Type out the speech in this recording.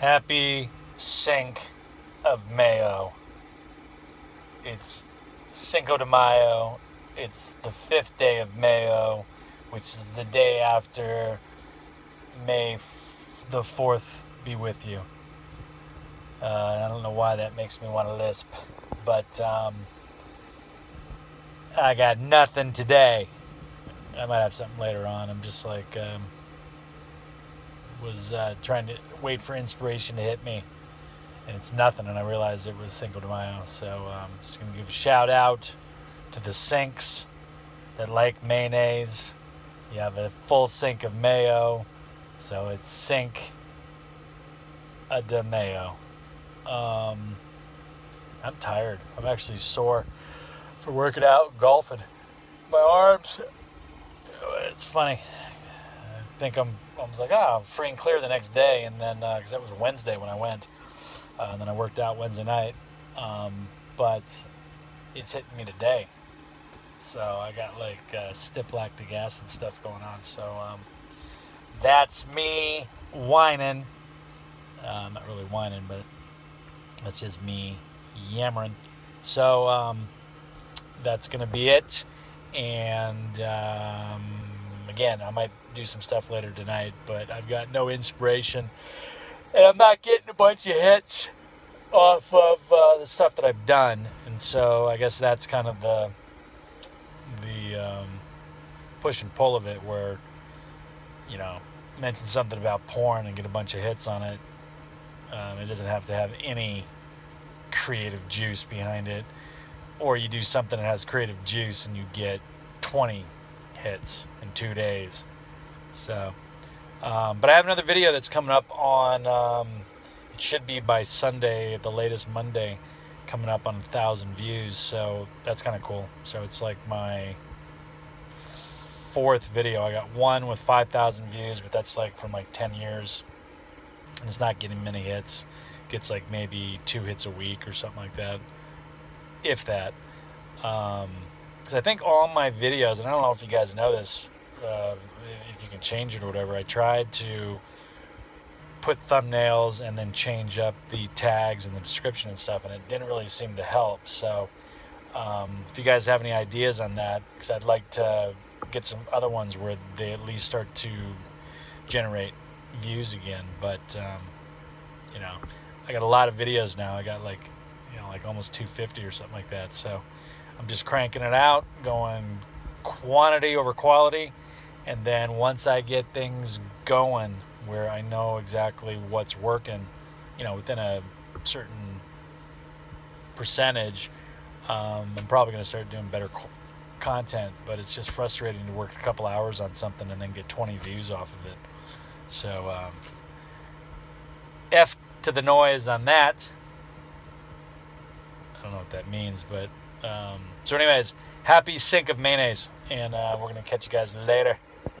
Happy Cinque of Mayo. It's Cinco de Mayo. It's the fifth day of Mayo, which is the day after May f- the 4th be with you. Uh, I don't know why that makes me want to lisp, but um, I got nothing today. I might have something later on. I'm just like, um, was uh, trying to wait for inspiration to hit me, and it's nothing. And I realized it was Cinco de Mayo, so um, just gonna give a shout out to the sinks that like mayonnaise. You have a full sink of mayo, so it's sink a de mayo. Um, I'm tired. I'm actually sore for working out, golfing. My arms. It's funny. I think I'm. I was like, ah, I'm free and clear the next day, and then because that was Wednesday when I went, uh, and then I worked out Wednesday night. Um, but it's hitting me today, so I got like uh, stiff lactic acid stuff going on. So um, that's me whining. Uh, not really whining, but that's just me yammering. So um, that's gonna be it. And um, again, I might do some stuff later tonight, but I've got no inspiration, and I'm not getting a bunch of hits off of uh, the stuff that I've done. And so I guess that's kind of the the um, push and pull of it, where you know mention something about porn and get a bunch of hits on it. Um, it doesn't have to have any creative juice behind it. Or you do something that has creative juice and you get 20 hits in two days. So, um, but I have another video that's coming up on, um, it should be by Sunday, the latest Monday, coming up on a thousand views. So that's kind of cool. So it's like my fourth video. I got one with 5,000 views, but that's like from like 10 years. And it's not getting many hits. Gets like maybe two hits a week or something like that, if that. Because um, I think all my videos, and I don't know if you guys know this, uh, if you can change it or whatever. I tried to put thumbnails and then change up the tags and the description and stuff, and it didn't really seem to help. So, um, if you guys have any ideas on that, because I'd like to get some other ones where they at least start to generate views again. But um, you know, I got a lot of videos now. I got like you know like almost 250 or something like that. So I'm just cranking it out, going quantity over quality, and then once I get things going where I know exactly what's working, you know, within a certain percentage, um, I'm probably going to start doing better content. But it's just frustrating to work a couple hours on something and then get 20 views off of it. So, um, F to the noise on that. I don't know what that means, but um, so, anyways, happy Cinque of mayonnaise, and uh, we're gonna catch you guys later.